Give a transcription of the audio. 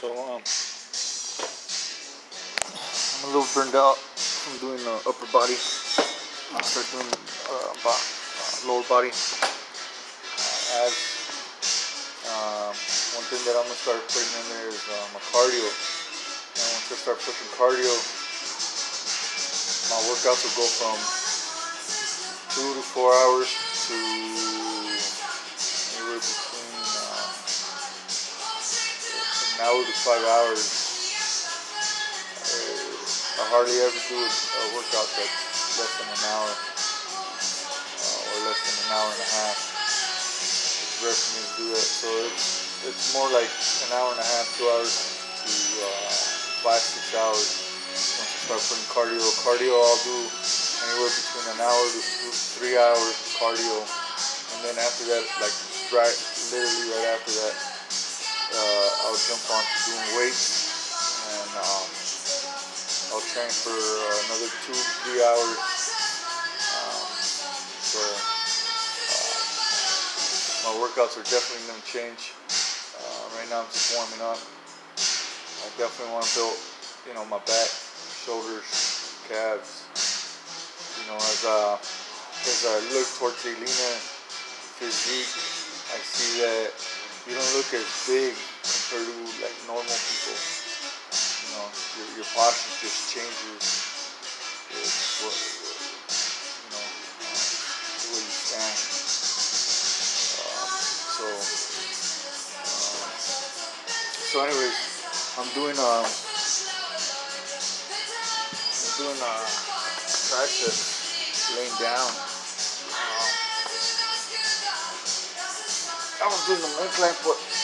So um, I'm a little burned out from doing the upper body. I'll start doing uh, bo- uh, lower body. Uh, as um, one thing that I'm gonna start putting in there is uh, my cardio. And once I start pushing cardio, my workouts will go from two to four hours to anywhere between an hour to five hours. Uh, I hardly ever do a, workout that's less than an hour uh, or less than an hour and a half. It's rare for me to do that, so it's it's more like an hour and a half, two hours to uh, five, six hours. Once I start putting cardio, cardio I'll do anywhere between an hour to three hours of cardio, and then after that, like right, literally right after that, uh, I'll jump on to doing weights, and um, I'll train for another two, three hours. Um, so uh, my workouts are definitely going to change. Uh, right now, I'm just warming up. I definitely want to build, you know, my back, shoulders, calves. You know, as uh, as I look towards the Elena physique, I see that you don't look as big compared to like normal people. You know, your, your posture just changes. It's what, you know, uh, the way you stand. Um, so, uh, so anyways, I'm doing um, I'm doing a triceps laying down. Was doing the incline, but